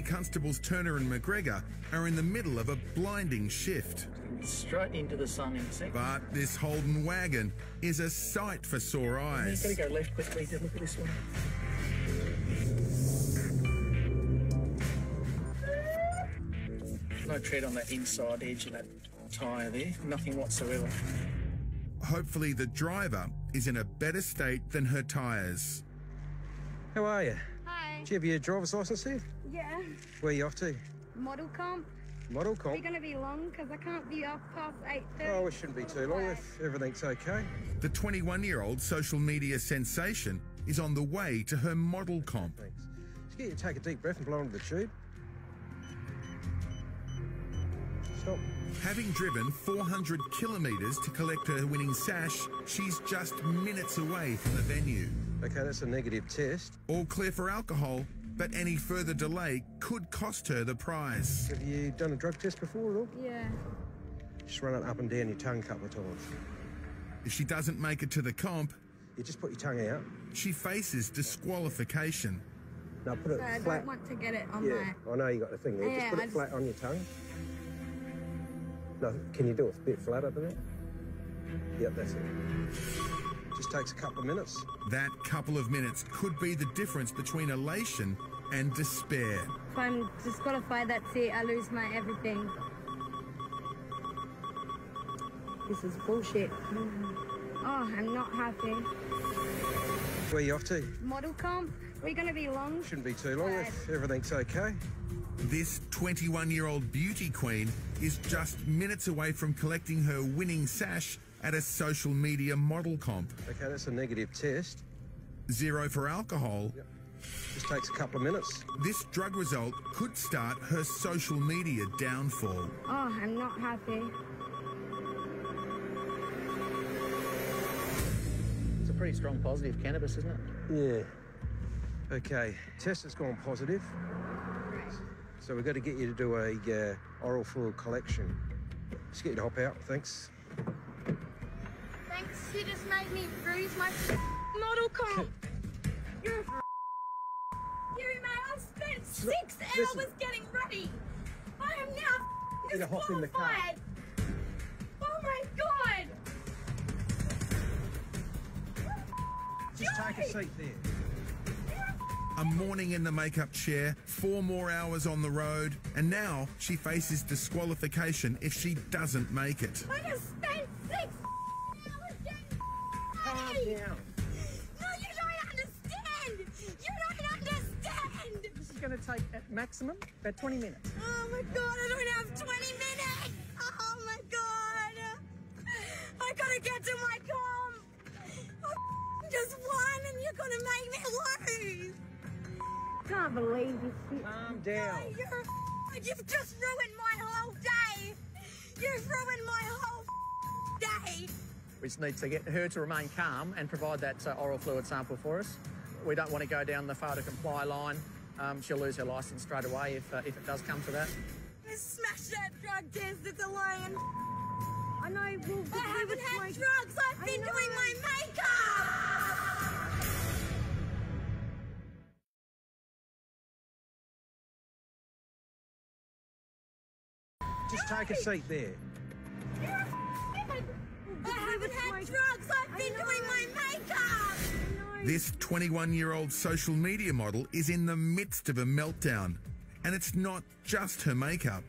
Senior Constables Turner and McGregor are in the middle of a blinding shift. Straight into the sun in a second. But this Holden wagon is a sight for sore You've eyes. got to go left quickly to look at this one. No tread on that inside edge of that tyre there. Nothing whatsoever. Hopefully, the driver is in a better state than her tyres. How are you? Hi. Do you have your driver's license here? Yeah. Where are you off to? Model comp. Model Are comp? you going to be long? Because I can't be off past 8.30. Oh, it shouldn't be too long if everything's okay. The 21 year old social media sensation is on the way to her model comp. Thanks. Just get you to take a deep breath and blow into the tube. Stop. Having driven 400 kilometres to collect her winning sash, she's just minutes away from the venue. Okay, that's a negative test. All clear for alcohol, but any further delay could cost her the prize. Have you done a drug test before at all? Yeah. Just run it up and down your tongue a couple of times. If she doesn't make it to the comp, You just put your tongue out. she faces disqualification. Now put it So I flat. don't want to get it on yeah, I know you got the thing there. Yeah, just put I it just- flat on your tongue. No, can you do it a bit flatter than that? Yep, that's it. Just takes a couple of minutes. That couple of minutes could be the difference between elation and despair. If I'm disqualified, that's it. I lose my everything. This is bullshit. Oh, I'm not happy. Where are you off to? Model comp. We're going to be long. Shouldn't be too long if everything's okay. This 21 year old beauty queen is just minutes away from collecting her winning sash at a social media model comp. Okay, that's a negative test. Zero for alcohol. Just takes a couple of minutes. This drug result could start her social media downfall. Oh, I'm not happy. It's a pretty strong positive cannabis, isn't it? Yeah. Okay, test has gone positive. So we've got to get you to do a uh, oral fluid collection. Just get you to hop out, thanks. Thanks. You just made me bruise my model comp. You're a you man. I've spent six listen. hours getting ready. I am now You hop in the car. disqualified. Oh my god. Just take a seat there. A morning in the makeup chair, four more hours on the road, and now she faces disqualification if she doesn't make it. I just spent six hours getting Calm ready. down. No, you don't understand. You don't understand. This is going to take at maximum about 20 minutes. Oh my god, I don't have 20 minutes! Oh my god! I gotta get to my comp! I just won and you're gonna make me lose! Can't believe this shit. Calm down. You're You've just ruined my whole day! You've ruined my whole day! We just need to get her to remain calm and provide that uh, oral fluid sample for us. We don't want to go down the fail to comply line. Um, she'll lose her licence straight away if, uh, if it does come to that. Smash that drug test, it's a lion! I know. Well, I haven't had drugs, I've I been know. doing my makeup! Just take a seat there. I haven't had drugs. I've been doing my makeup. This 21 year old social media model is in the midst of a meltdown. And it's not just her makeup.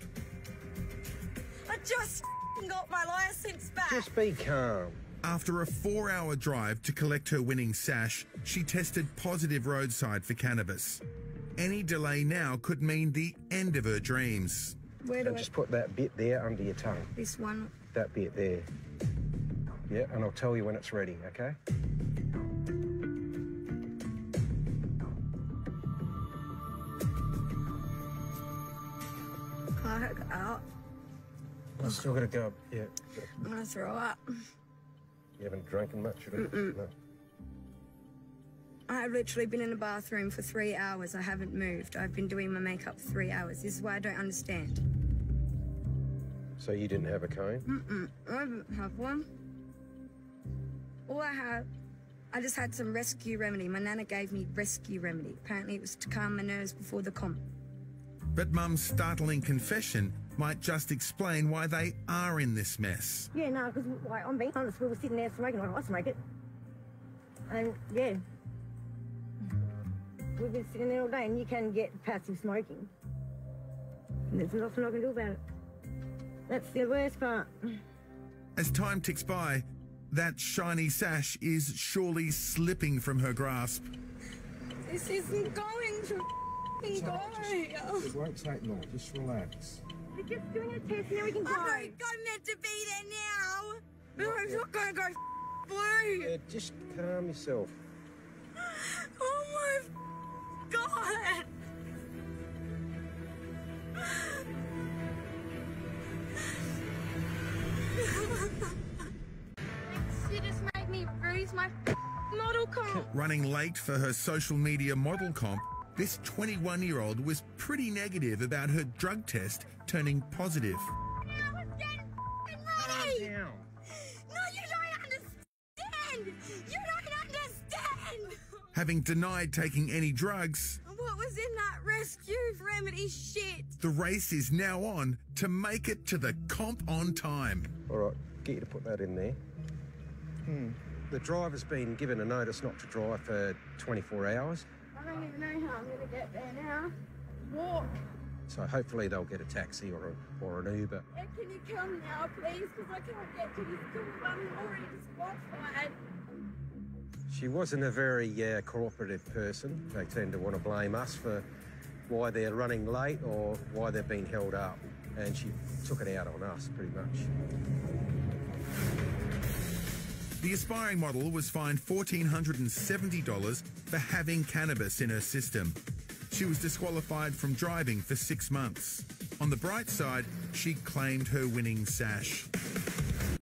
I just got my license back. Just be calm. After a four hour drive to collect her winning sash, she tested positive roadside for cannabis. Any delay now could mean the end of her dreams. Where do And I? just put that bit there under your tongue. This one. That bit there. Yeah, and I'll tell you when it's ready, okay? Can't hook it out. I've still to go. Yeah. I'm gonna throw up. You haven't drinking much, have you? No. I've literally been in the bathroom for three hours. I haven't moved. I've been doing my makeup for three hours. This is why I don't understand. So you didn't have a cone? I don't have one. All I have, I just had some rescue remedy. My nana gave me rescue remedy. Apparently, it was to calm my nerves before the comp. But Mum's startling confession might just explain why they are in this mess. Yeah, no, because like, I'm being honest, we were sitting there smoking like I smoke it. And yeah. We've been sitting there all day and you can get passive smoking. And there's nothing I can do about it. That's the worst part. As time ticks by, that shiny sash is surely slipping from her grasp. This isn't going to f***ing go. It won't take long. Just relax. We're just doing a test and then we can go. I don't go meant to be there now. No, I'm not gonna go f- blue. Yeah, just calm yourself. Oh my f- god. She just made me lose my model comp. Running late for her social media model comp, this 21 year old was pretty negative about her drug test turning positive. Having denied taking any drugs, What was in that rescue remedy shit? the race is now on to make it to the comp on time. All right, get you to put that in there. Hmm. The driver's been given a notice not to drive for 24 hours, I don't even know how I'm gonna get there now. Walk. so hopefully they'll get a taxi or, a, or an Uber. Hey, can you come now, please? Because I can't get to this school. I'm already disqualified. She wasn't a very uh, cooperative person. They tend to want to blame us for why they're running late or why they've been held up. And she took it out on us pretty much. The aspiring model was fined $1,470 for having cannabis in her system. She was disqualified from driving for six months. On the bright side, she claimed her winning sash.